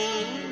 Música